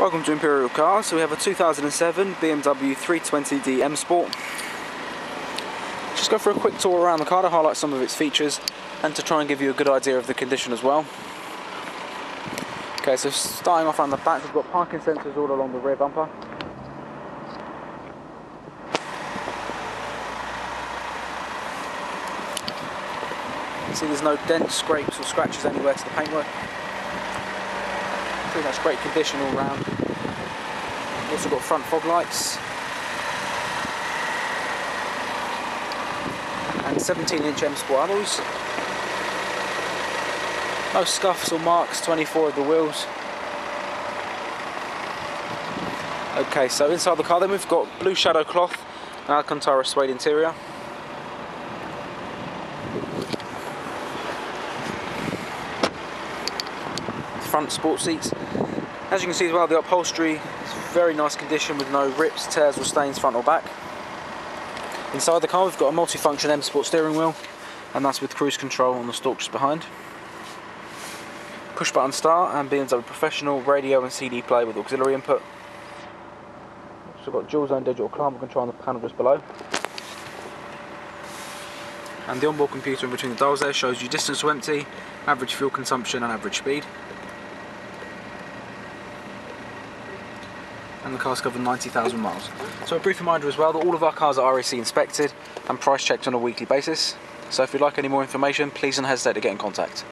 Welcome to Imperial Cars. So we have a 2007 BMW 320d M Sport. Just go for a quick tour around the car to highlight some of its features and to try and give you a good idea of the condition as well. Okay, so starting off on the back, we've got parking sensors all along the rear bumper. See there's no dents, scrapes or scratches anywhere to the paintwork pretty much great condition all round. Also got front fog lights. And 17 inch M Sport alloys. No scuffs or marks, 24 of the wheels. Okay, so inside the car then we've got blue shadow cloth and Alcantara suede interior. front sport seats. As you can see as well, the upholstery is very nice condition with no rips, tears or stains front or back. Inside the car we've got a multi-function M Sport steering wheel and that's with cruise control on the stalk just behind. Push button start and BMW professional radio and CD player with auxiliary input. We've got dual zone digital climate control on the panel just below. And the onboard computer in between the dials there shows you distance to empty, average fuel consumption and average speed. And the car's covered 90,000 miles. So a brief reminder as well that all of our cars are RAC inspected and price checked on a weekly basis. So if you'd like any more information, please don't hesitate to get in contact.